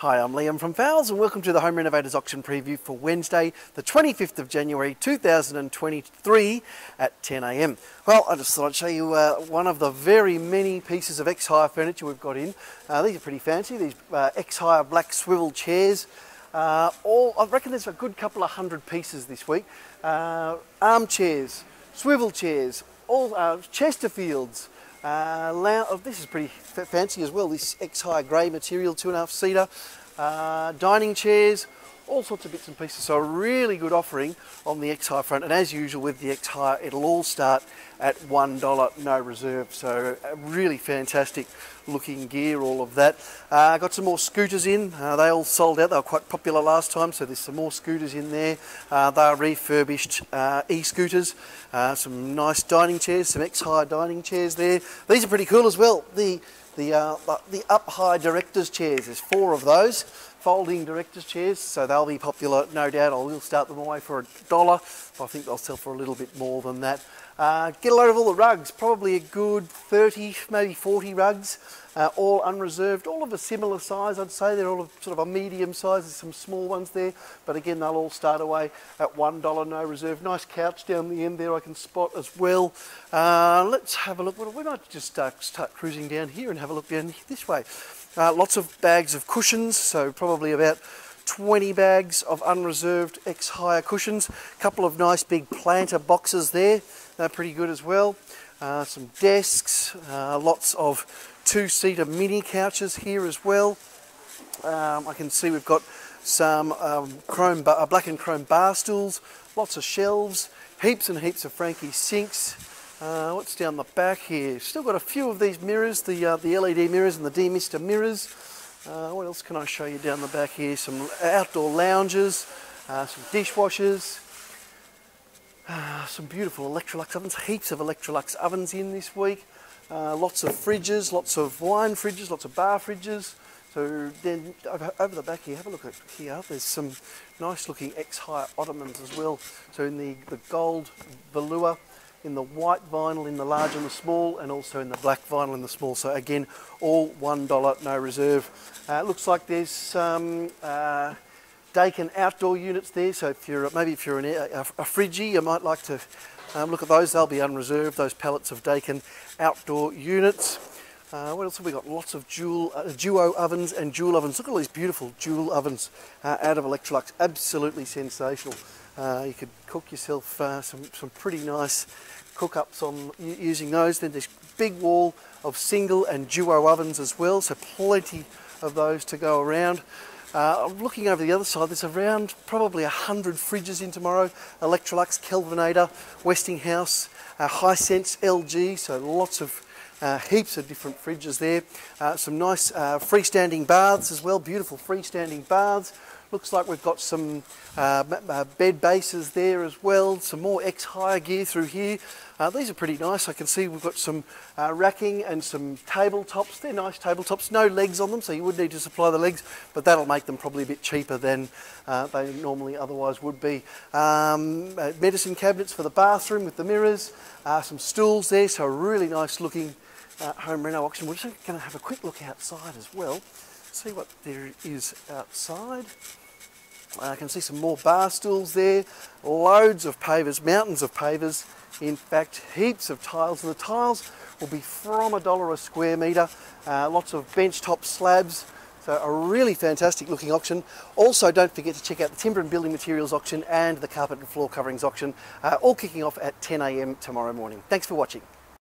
Hi, I'm Liam from Fowles and welcome to the Home Renovators Auction Preview for Wednesday, the 25th of January 2023 at 10am. Well, I just thought I'd show you uh, one of the very many pieces of X-Hire furniture we've got in. Uh, these are pretty fancy, these uh, X-Hire black swivel chairs. Uh, all, I reckon there's a good couple of hundred pieces this week. Uh, armchairs, swivel chairs, all uh, Chesterfields, uh, oh, this is pretty fancy as well, this X-High grey material, two and a half seater, uh, dining chairs, all sorts of bits and pieces. So a really good offering on the X-Hire front. And as usual with the X-Hire, it'll all start at $1, no reserve. So really fantastic looking gear, all of that. Uh, got some more scooters in. Uh, they all sold out. They were quite popular last time, so there's some more scooters in there. Uh, they are refurbished uh, e-scooters. Uh, some nice dining chairs, some X-Hire dining chairs there. These are pretty cool as well. The the, uh, the up high director's chairs, there's four of those folding director's chairs, so they'll be popular, no doubt. I will start them away for a dollar. But I think they'll sell for a little bit more than that. Uh, get a load of all the rugs, probably a good 30, maybe 40 rugs, uh, all unreserved, all of a similar size, I'd say. They're all sort of a medium size, there's some small ones there, but again, they'll all start away at $1, no reserve. Nice couch down the end there I can spot as well. Uh, let's have a look. We might just uh, start cruising down here and have a look down this way. Uh, lots of bags of cushions, so probably about 20 bags of unreserved X-Hire cushions. A couple of nice big planter boxes there. They're pretty good as well. Uh, some desks, uh, lots of two-seater mini couches here as well. Um, I can see we've got some um, chrome uh, black and chrome bar stools, lots of shelves, heaps and heaps of Franke sinks, uh, what's down the back here? Still got a few of these mirrors, the, uh, the LED mirrors and the demister mirrors. Uh, what else can I show you down the back here? Some outdoor lounges, uh, some dishwashers, uh, some beautiful Electrolux ovens, heaps of Electrolux ovens in this week. Uh, lots of fridges, lots of wine fridges, lots of bar fridges. So then over, the back here, have a look at here, there's some nice looking ex-hire ottomans as well. So in the, the gold velour in the white vinyl in the large and the small and also in the black vinyl in the small. So again, all $1, no reserve. Uh, looks like there's some uh, Daikin outdoor units there. So if you're maybe if you're an, a, a you might like to um, look at those. They'll be unreserved, those pallets of Daikin outdoor units. Uh, what else have we got? Lots of dual, uh, duo ovens and dual ovens. Look at all these beautiful dual ovens uh, out of Electrolux. Absolutely sensational. Uh, you could cook yourself uh, some, some pretty nice cook-ups on using those. Then this big wall of single and duo ovens as well, so plenty of those to go around. Uh, looking over the other side, there's around probably 100 fridges in tomorrow. Electrolux, Kelvinator, Westinghouse, uh, Hisense, LG, so lots of uh, heaps of different fridges there. Uh, some nice uh, freestanding baths as well, beautiful freestanding baths. Looks like we've got some uh, uh, bed bases there as well, some more X-Hire gear through here. Uh, these are pretty nice. I can see we've got some racking and some tabletops. They're nice tabletops, no legs on them, so you would need to supply the legs, but that'll make them probably a bit cheaper than they normally otherwise would be. Um, medicine cabinets for the bathroom with the mirrors, some stools there, so really nice looking uh, home reno auction. We're just going to have a quick look outside as well, see what there is outside. Uh, I can see some more bar stools there, loads of pavers, mountains of pavers, in fact heaps of tiles and the tiles will be from a dollar a square metre, uh, lots of bench top slabs, so a really fantastic looking auction. Also don't forget to check out the timber and building materials auction and the carpet and floor coverings auction, uh, all kicking off at 10am tomorrow morning. Thanks for watching.